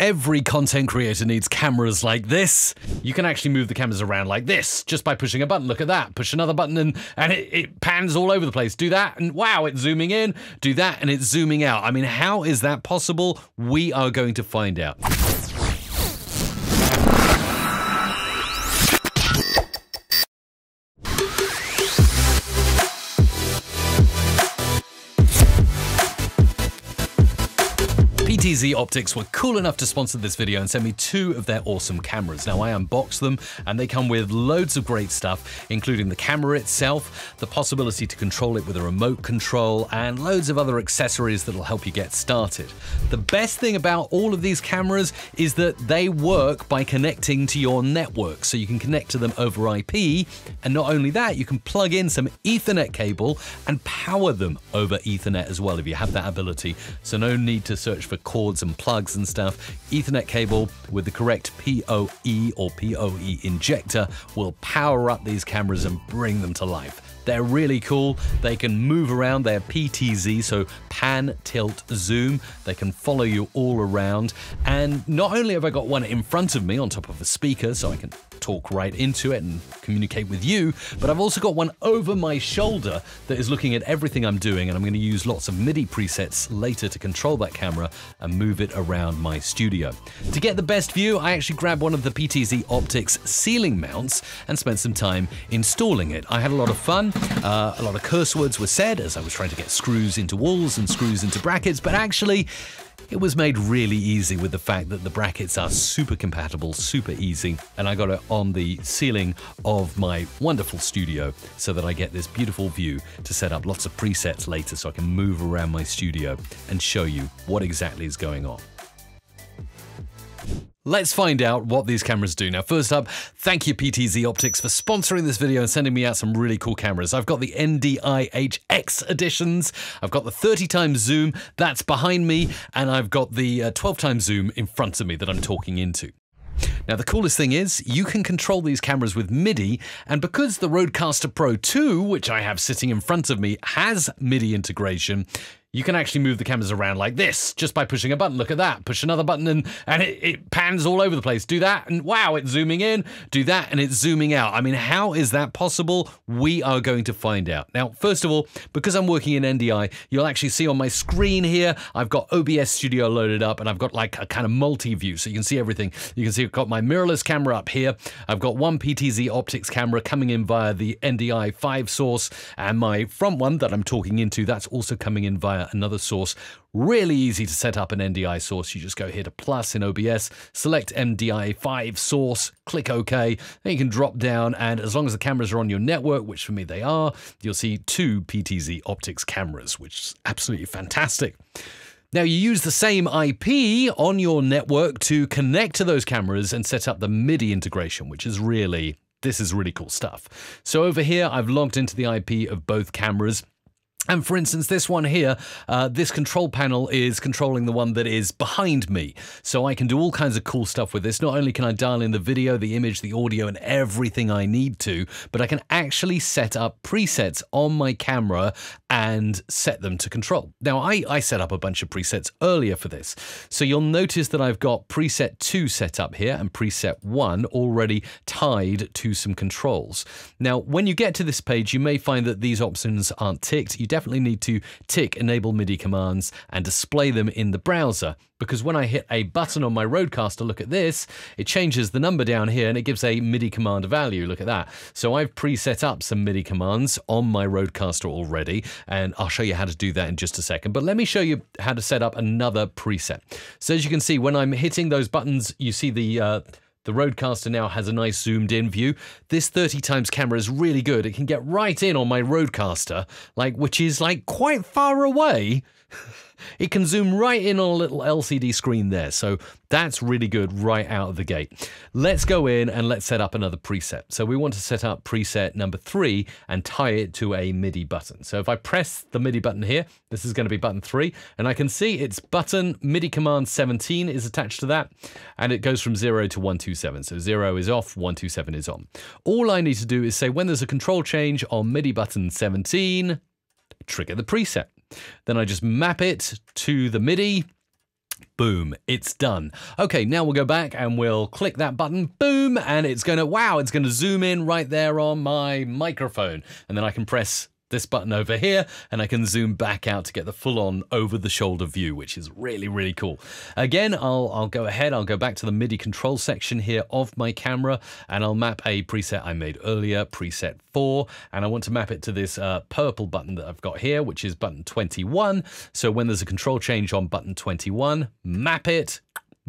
Every content creator needs cameras like this. You can actually move the cameras around like this just by pushing a button. Look at that. Push another button and, and it, it pans all over the place. Do that and wow, it's zooming in. Do that and it's zooming out. I mean, how is that possible? We are going to find out. PTZ Optics were cool enough to sponsor this video and send me two of their awesome cameras. Now I unboxed them and they come with loads of great stuff, including the camera itself, the possibility to control it with a remote control, and loads of other accessories that'll help you get started. The best thing about all of these cameras is that they work by connecting to your network, so you can connect to them over IP, and not only that, you can plug in some Ethernet cable and power them over Ethernet as well if you have that ability. So no need to search for cords and plugs and stuff. Ethernet cable with the correct PoE or PoE injector will power up these cameras and bring them to life. They're really cool. They can move around. They're PTZ, so pan, tilt, zoom. They can follow you all around. And not only have I got one in front of me on top of a speaker, so I can talk right into it and communicate with you, but I've also got one over my shoulder that is looking at everything I'm doing, and I'm going to use lots of MIDI presets later to control that camera and move it around my studio. To get the best view, I actually grabbed one of the PTZ Optics ceiling mounts and spent some time installing it. I had a lot of fun. Uh, a lot of curse words were said as I was trying to get screws into walls and screws into brackets, but actually, it was made really easy with the fact that the brackets are super compatible, super easy, and I got it on the ceiling of my wonderful studio so that I get this beautiful view to set up lots of presets later so I can move around my studio and show you what exactly is going on. Let's find out what these cameras do. Now, first up, thank you PTZ Optics for sponsoring this video and sending me out some really cool cameras. I've got the NDIHX editions, I've got the 30 times zoom, that's behind me, and I've got the uh, 12 times zoom in front of me that I'm talking into. Now, the coolest thing is you can control these cameras with MIDI, and because the Rodecaster Pro 2, which I have sitting in front of me, has MIDI integration, you can actually move the cameras around like this just by pushing a button. Look at that. Push another button and, and it, it pans all over the place. Do that and wow, it's zooming in. Do that and it's zooming out. I mean, how is that possible? We are going to find out. Now, first of all, because I'm working in NDI, you'll actually see on my screen here, I've got OBS Studio loaded up and I've got like a kind of multi-view so you can see everything. You can see I've got my mirrorless camera up here. I've got one PTZ optics camera coming in via the NDI 5 source and my front one that I'm talking into, that's also coming in via Uh, another source. Really easy to set up an NDI source. You just go here to plus in OBS, select NDI 5 source, click OK, then you can drop down and as long as the cameras are on your network, which for me they are, you'll see two PTZ optics cameras, which is absolutely fantastic. Now, you use the same IP on your network to connect to those cameras and set up the MIDI integration, which is really, this is really cool stuff. So over here, I've logged into the IP of both cameras. And for instance, this one here, uh, this control panel is controlling the one that is behind me. So I can do all kinds of cool stuff with this. Not only can I dial in the video, the image, the audio, and everything I need to, but I can actually set up presets on my camera and set them to control. Now, I, I set up a bunch of presets earlier for this. So you'll notice that I've got preset 2 set up here and preset 1 already tied to some controls. Now, when you get to this page, you may find that these options aren't ticked. You definitely need to tick enable MIDI commands and display them in the browser because when I hit a button on my Rodecaster, look at this, it changes the number down here and it gives a MIDI command value. Look at that. So I've preset up some MIDI commands on my Rodecaster already, and I'll show you how to do that in just a second. But let me show you how to set up another preset. So as you can see, when I'm hitting those buttons, you see the uh, the Rodecaster now has a nice zoomed in view. This 30 times camera is really good. It can get right in on my Rodecaster, like which is like quite far away. It can zoom right in on a little LCD screen there, so that's really good right out of the gate. Let's go in and let's set up another preset. So we want to set up preset number three and tie it to a MIDI button. So if I press the MIDI button here, this is going to be button three, and I can see it's button MIDI command 17 is attached to that, and it goes from zero to 127. So zero is off, 127 is on. All I need to do is say when there's a control change on MIDI button 17, trigger the preset. Then I just map it to the MIDI Boom, it's done. Okay, now we'll go back and we'll click that button, boom, and it's gonna, wow, it's gonna zoom in right there on my microphone. And then I can press this button over here and I can zoom back out to get the full on over the shoulder view, which is really, really cool. Again, I'll, I'll go ahead, I'll go back to the MIDI control section here of my camera and I'll map a preset I made earlier, preset 4, and I want to map it to this uh, purple button that I've got here, which is button 21. So when there's a control change on button 21, map it,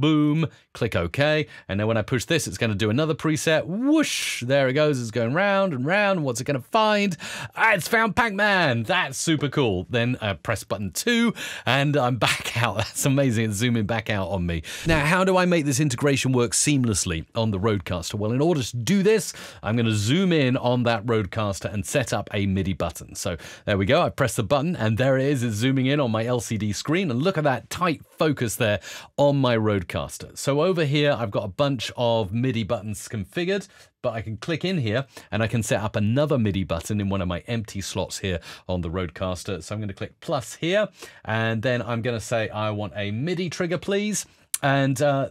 boom, click OK. And then when I push this, it's going to do another preset. Whoosh, there it goes. It's going round and round. What's it going to find? Ah, it's found Pac-Man. That's super cool. Then I press button two and I'm back out. That's amazing. It's zooming back out on me. Now, how do I make this integration work seamlessly on the Rodecaster? Well, in order to do this, I'm going to zoom in on that Rodecaster and set up a MIDI button. So there we go. I press the button and there it is. It's zooming in on my LCD screen. And look at that tight focus there on my Rodecaster. So over here, I've got a bunch of MIDI buttons configured, but I can click in here and I can set up another MIDI button in one of my empty slots here on the Rodecaster. So I'm going to click plus here, and then I'm going to say I want a MIDI trigger, please. And uh,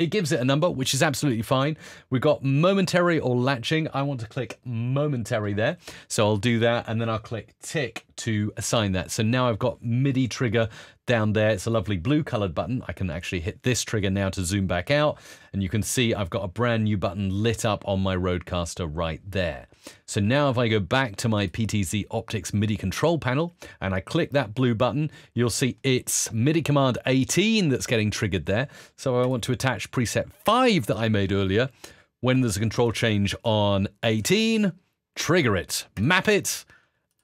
it gives it a number, which is absolutely fine. We've got momentary or latching. I want to click momentary there. So I'll do that and then I'll click tick to assign that. So now I've got MIDI trigger down there. It's a lovely blue colored button. I can actually hit this trigger now to zoom back out. And you can see I've got a brand new button lit up on my Rodecaster right there. So now if I go back to my PTZ Optics MIDI control panel and I click that blue button, you'll see it's MIDI command 18 that's getting triggered there. So I want to attach preset 5 that I made earlier. When there's a control change on 18, trigger it, map it,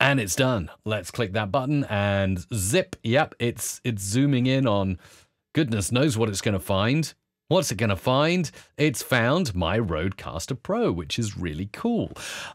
and it's done. Let's click that button and zip. Yep, it's it's zooming in on goodness knows what it's going to find. What's it going to find? It's found my Rodecaster Pro, which is really cool.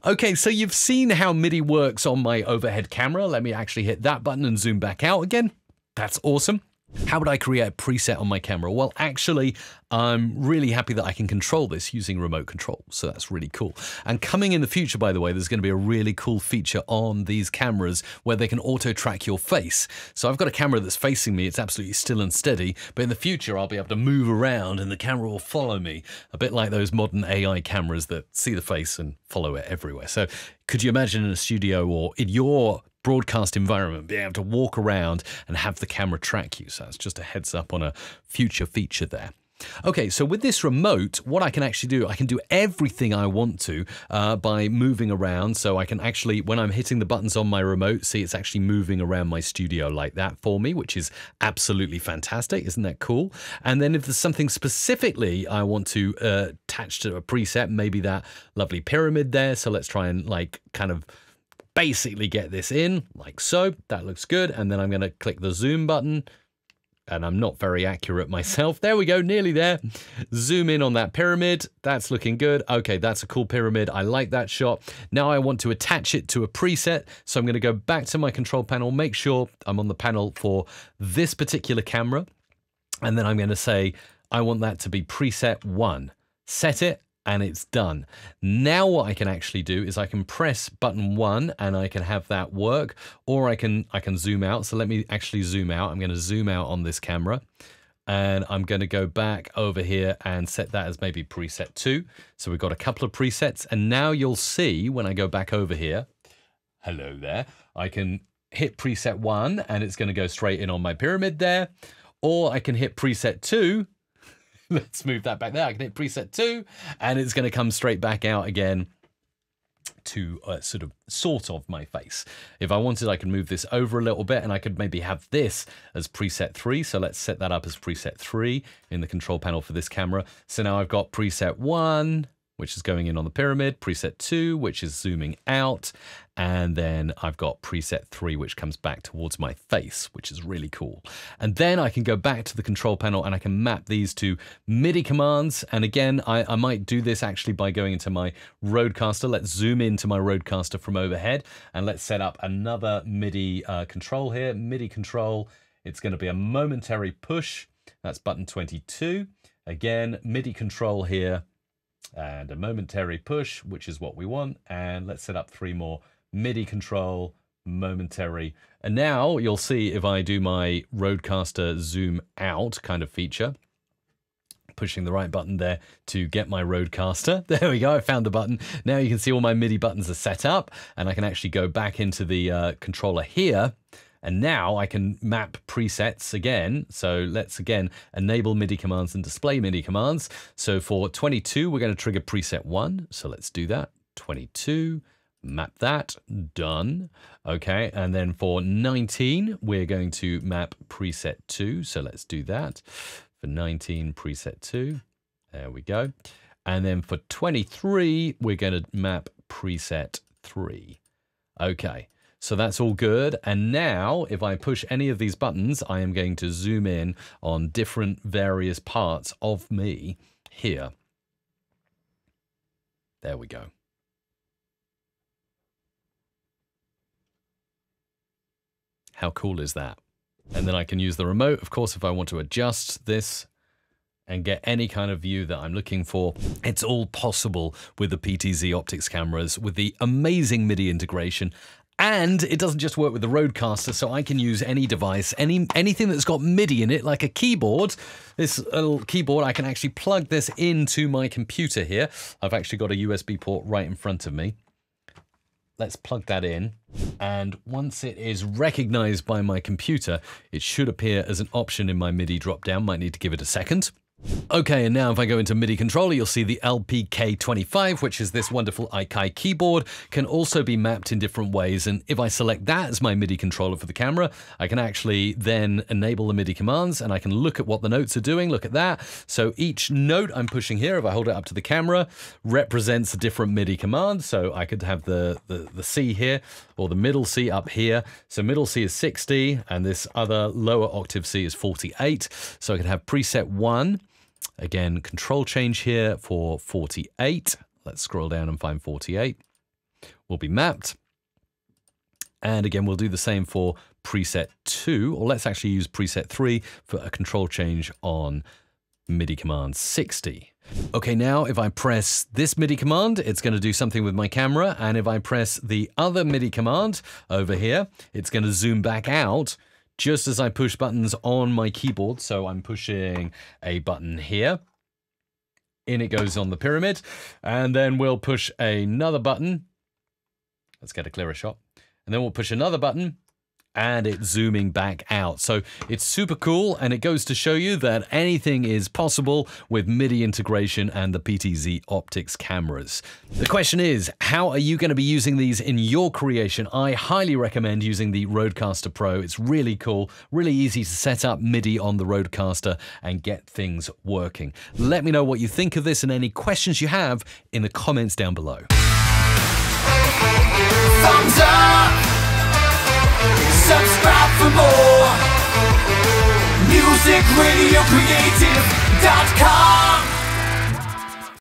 Okay, so you've seen how MIDI works on my overhead camera. Let me actually hit that button and zoom back out again. That's awesome. How would I create a preset on my camera? Well, actually, I'm really happy that I can control this using remote control. So that's really cool. And coming in the future, by the way, there's going to be a really cool feature on these cameras where they can auto track your face. So I've got a camera that's facing me. It's absolutely still and steady. But in the future, I'll be able to move around and the camera will follow me. A bit like those modern AI cameras that see the face and follow it everywhere. So could you imagine in a studio or in your broadcast environment, being able to walk around and have the camera track you. So that's just a heads up on a future feature there. Okay, so with this remote, what I can actually do, I can do everything I want to uh, by moving around. So I can actually, when I'm hitting the buttons on my remote, see it's actually moving around my studio like that for me, which is absolutely fantastic. Isn't that cool? And then if there's something specifically I want to uh, attach to a preset, maybe that lovely pyramid there. So let's try and like kind of basically get this in like so. That looks good. And then I'm going to click the zoom button and I'm not very accurate myself. There we go, nearly there. Zoom in on that pyramid. That's looking good. Okay, that's a cool pyramid. I like that shot. Now I want to attach it to a preset. So I'm going to go back to my control panel, make sure I'm on the panel for this particular camera. And then I'm going to say, I want that to be preset one. Set it and it's done. Now what I can actually do is I can press button one and I can have that work or I can I can zoom out. So let me actually zoom out. I'm going to zoom out on this camera and I'm going to go back over here and set that as maybe preset two. So we've got a couple of presets and now you'll see when I go back over here, hello there, I can hit preset one and it's going to go straight in on my pyramid there. Or I can hit preset two Let's move that back there. I can hit preset two and it's going to come straight back out again to uh, sort of sort of my face. If I wanted, I could move this over a little bit and I could maybe have this as preset three. So let's set that up as preset three in the control panel for this camera. So now I've got preset one, which is going in on the pyramid, preset two, which is zooming out, and then I've got preset three, which comes back towards my face, which is really cool. And then I can go back to the control panel and I can map these to MIDI commands. And again, I, I might do this actually by going into my Rodecaster. Let's zoom into my Rodecaster from overhead and let's set up another MIDI uh, control here. MIDI control, it's going to be a momentary push. That's button 22. Again, MIDI control here and a momentary push, which is what we want. And let's set up three more MIDI control, momentary. And now you'll see if I do my Rodecaster zoom out kind of feature, pushing the right button there to get my Rodecaster. There we go, I found the button. Now you can see all my MIDI buttons are set up and I can actually go back into the uh, controller here and now I can map presets again. So let's again enable MIDI commands and display MIDI commands. So for 22, we're going to trigger preset 1. So let's do that. 22, map that, done. Okay, and then for 19, we're going to map preset 2. So let's do that. For 19, preset 2. There we go. And then for 23, we're going to map preset 3. Okay, so that's all good. And now if I push any of these buttons, I am going to zoom in on different various parts of me here. There we go. How cool is that? And then I can use the remote, of course, if I want to adjust this and get any kind of view that I'm looking for. It's all possible with the PTZ optics cameras with the amazing MIDI integration and it doesn't just work with the Rodecaster, so I can use any device, any anything that's got MIDI in it, like a keyboard. This little keyboard, I can actually plug this into my computer here. I've actually got a USB port right in front of me. Let's plug that in. And once it is recognized by my computer, it should appear as an option in my MIDI drop-down. Might need to give it a second. Okay, and now if I go into MIDI controller, you'll see the LPK25, which is this wonderful Akai keyboard, can also be mapped in different ways. And if I select that as my MIDI controller for the camera, I can actually then enable the MIDI commands and I can look at what the notes are doing. Look at that. So each note I'm pushing here, if I hold it up to the camera, represents a different MIDI command. So I could have the, the, the C here or the middle C up here. So middle C is 60 and this other lower octave C is 48. So I could have preset one Again, control change here for 48. Let's scroll down and find 48. Will be mapped. And again, we'll do the same for preset 2, or let's actually use preset 3 for a control change on MIDI command 60. Okay, now if I press this MIDI command, it's going to do something with my camera. And if I press the other MIDI command over here, it's going to zoom back out just as I push buttons on my keyboard. So I'm pushing a button here. In it goes on the pyramid. And then we'll push another button. Let's get a clearer shot. And then we'll push another button and it's zooming back out. So it's super cool and it goes to show you that anything is possible with MIDI integration and the PTZ optics cameras. The question is, how are you going to be using these in your creation? I highly recommend using the Rodecaster Pro. It's really cool, really easy to set up MIDI on the Rodecaster and get things working. Let me know what you think of this and any questions you have in the comments down below. Subscribe for more. Musicradiocreative.com